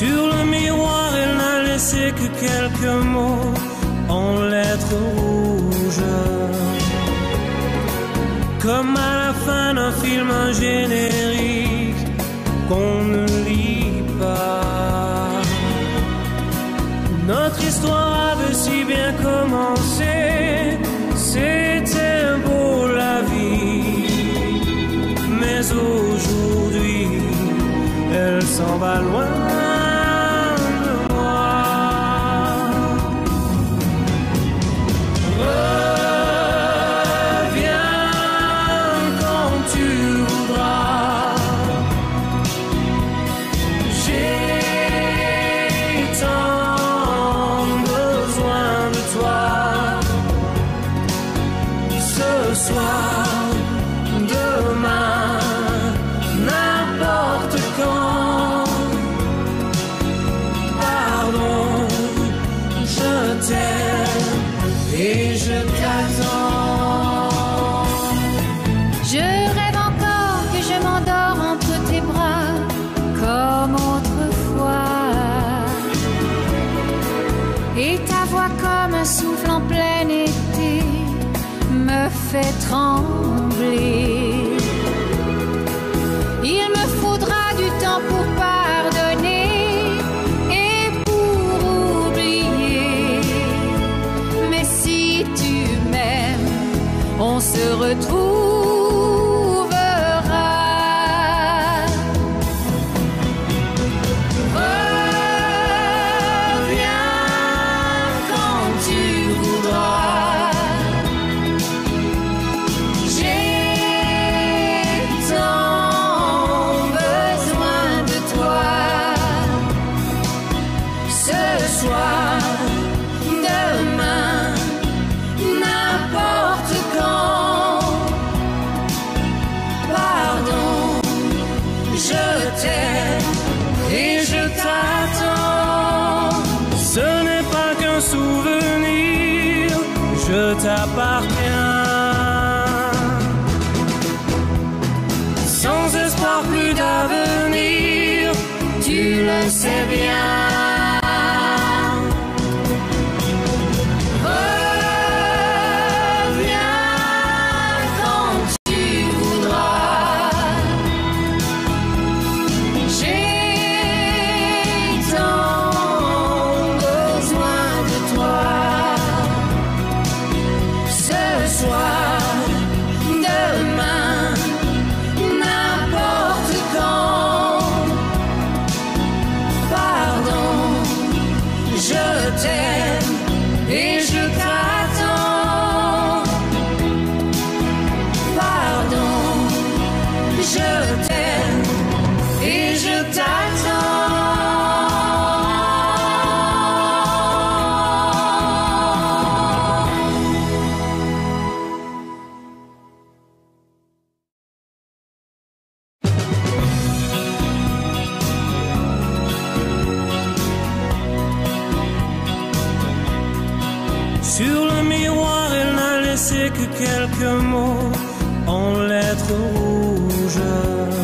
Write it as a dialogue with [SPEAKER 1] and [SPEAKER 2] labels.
[SPEAKER 1] Sur le miroir, elle n'a laissé que quelques mots en lettres rouges. Comme à la fin d'un film, un générique qu'on ne lit pas. Notre histoire avait si bien commencé, c'était beau la vie. Mais aujourd'hui, elle s'en va loin Et
[SPEAKER 2] ta voix comme un souffle en plein été me fait trembler. Soir, demain, n'importe quand. Pardon, je t'aime et je t'attends.
[SPEAKER 1] Ce n'est pas qu'un souvenir, je t'appartiens. Sans espoir plus d'avenir, tu le sais bien. Sur le miroir, elle n'a laissé que quelques mots en lettres rouges.